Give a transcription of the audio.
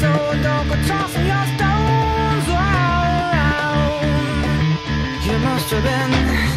You must have been